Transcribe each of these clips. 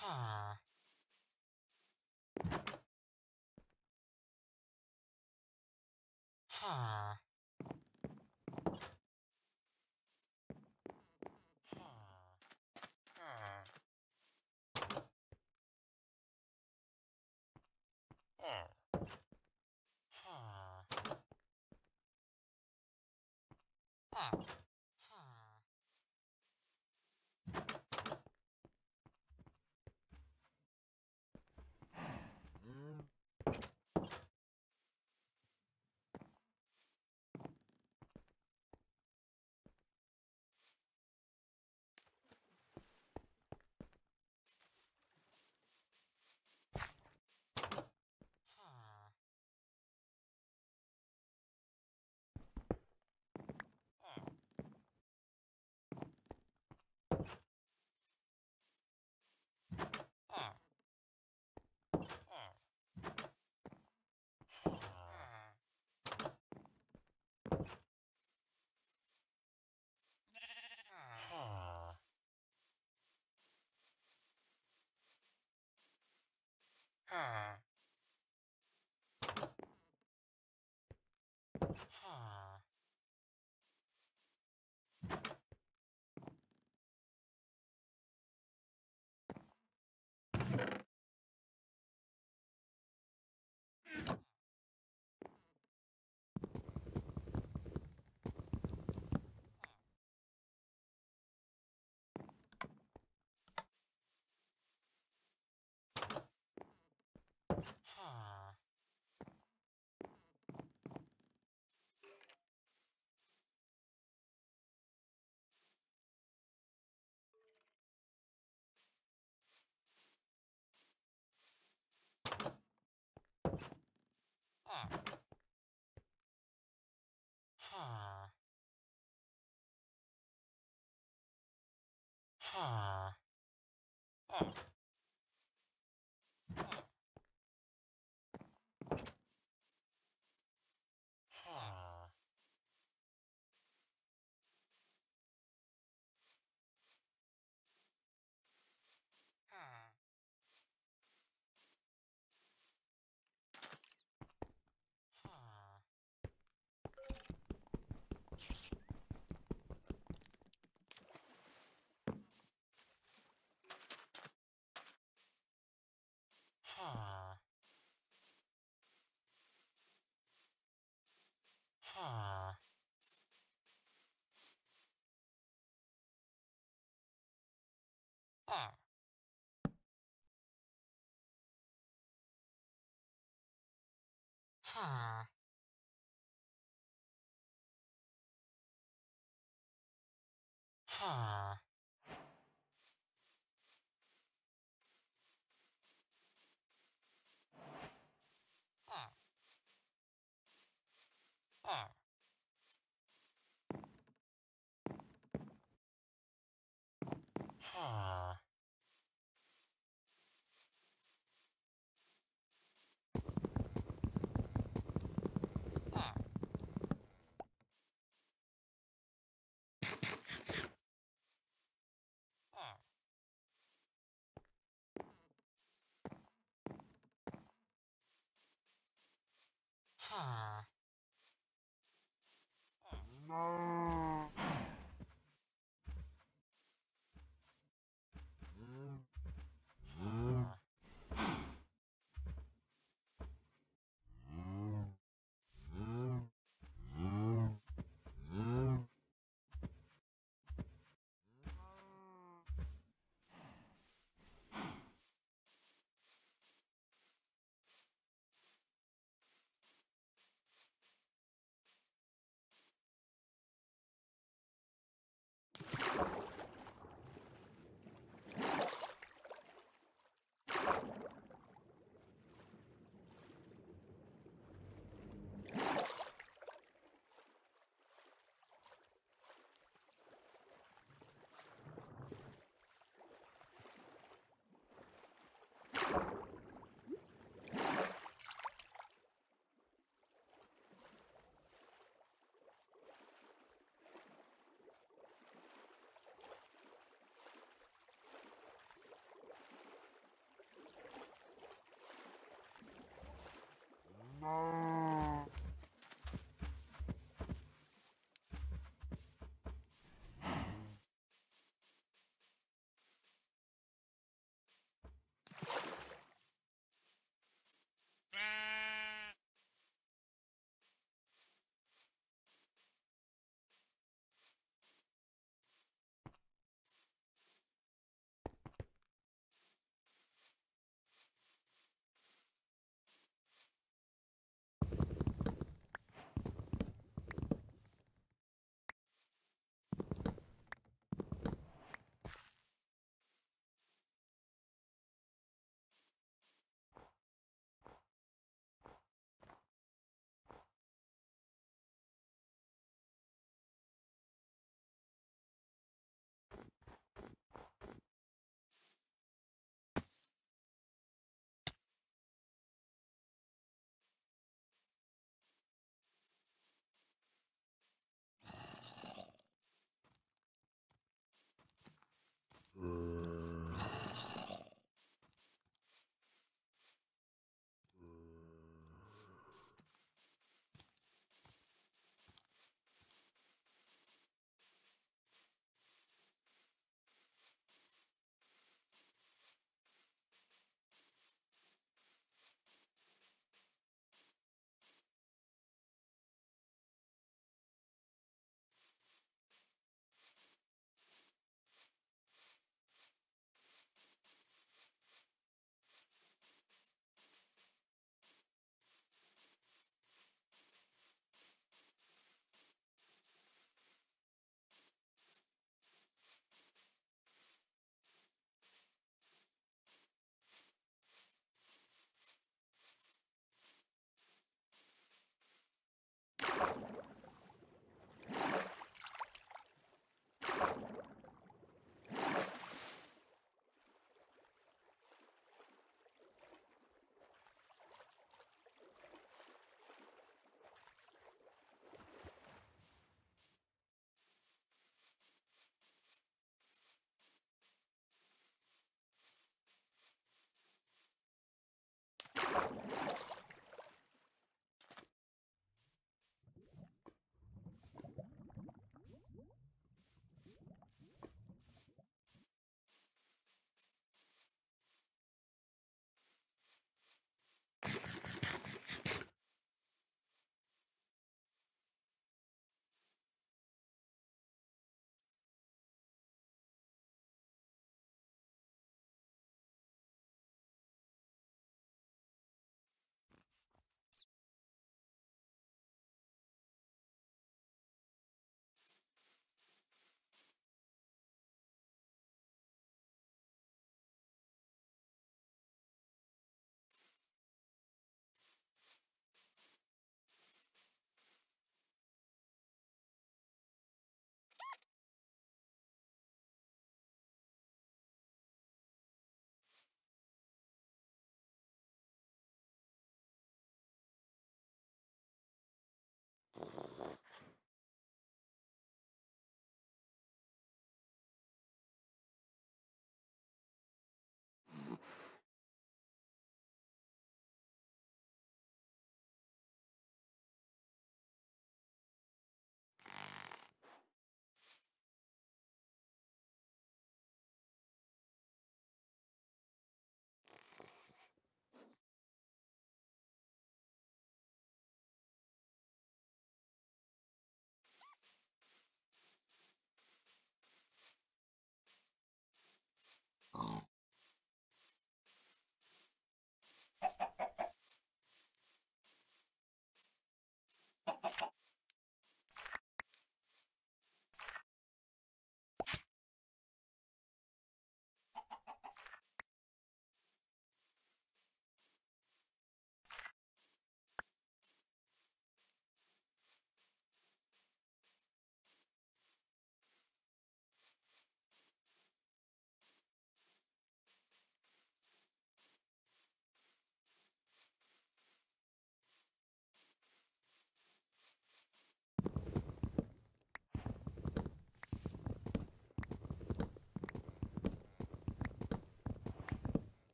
Huh. Huh. Ah. Huh. Oh. are huh huh No.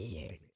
healed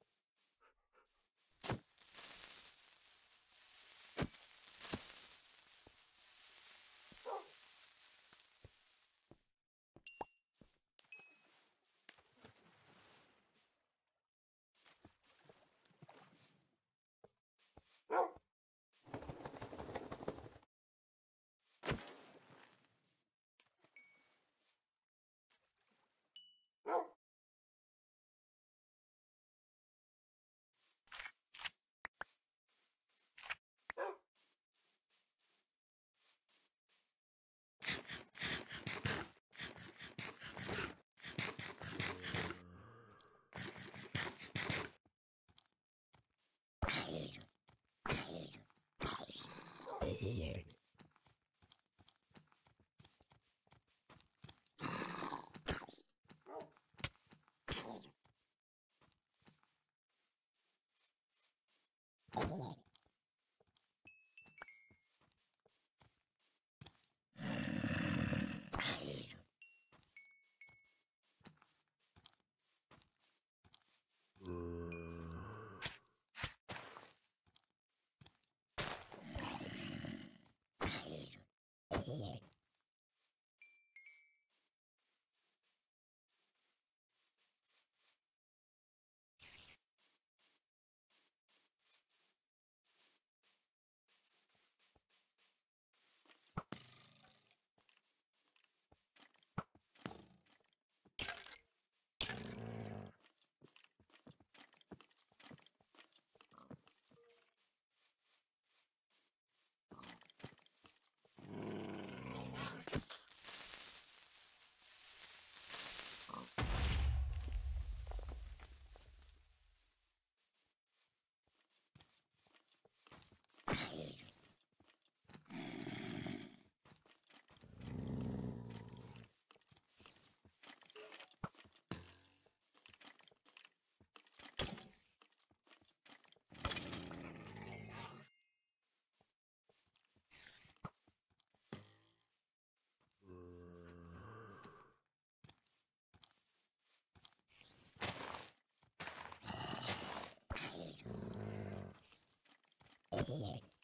cool. here.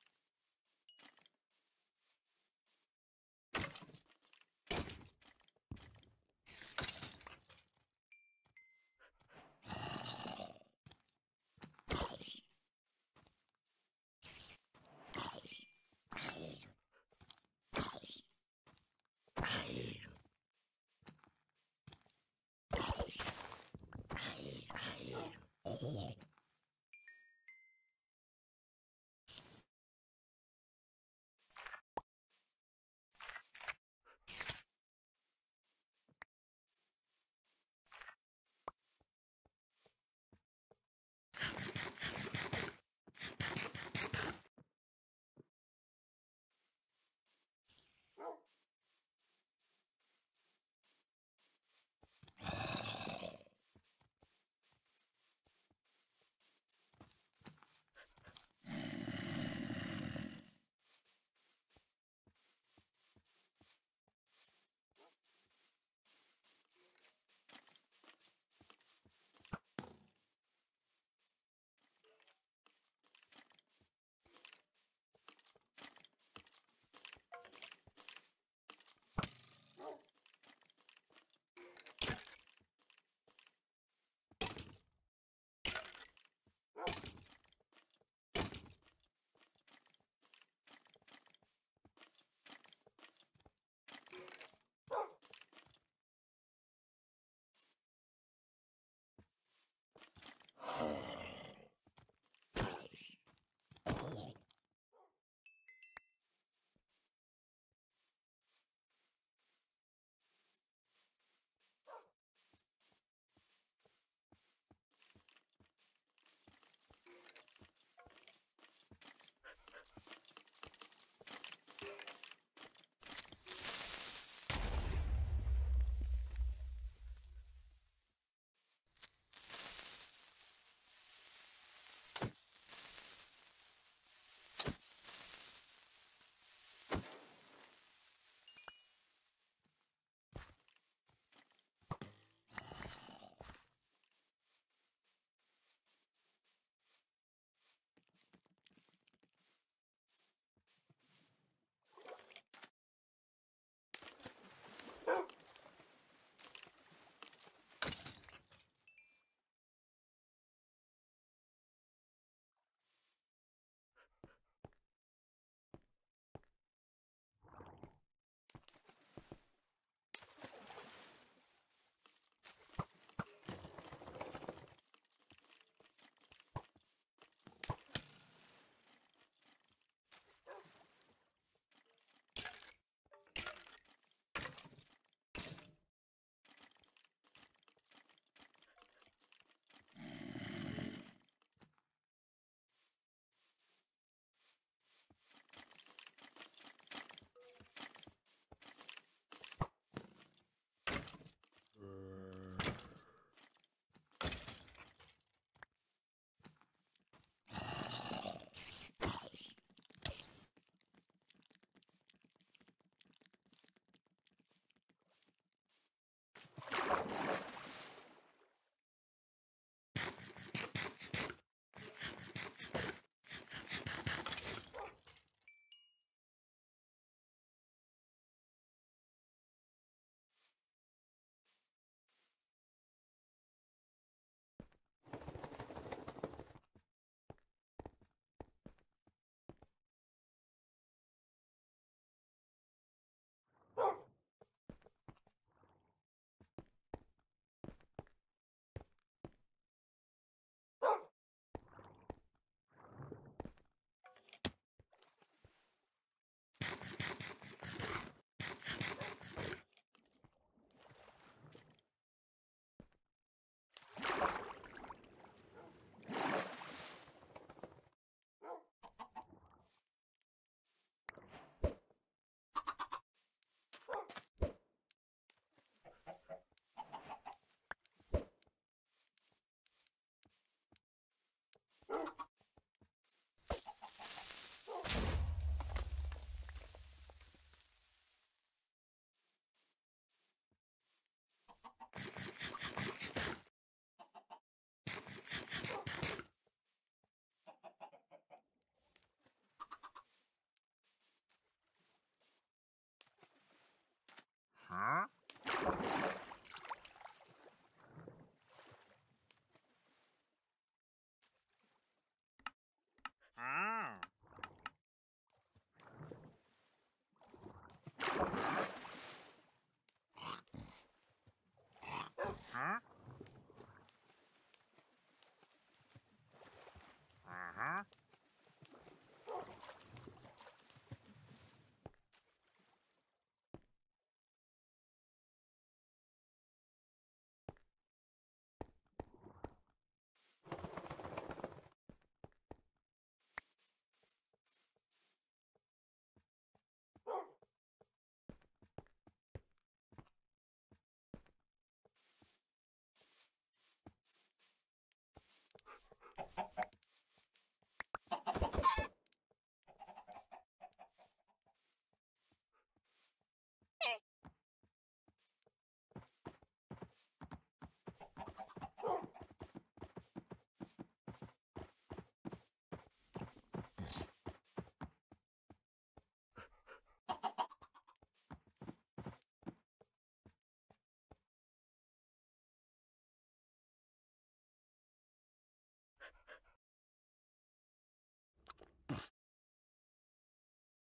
있습니다.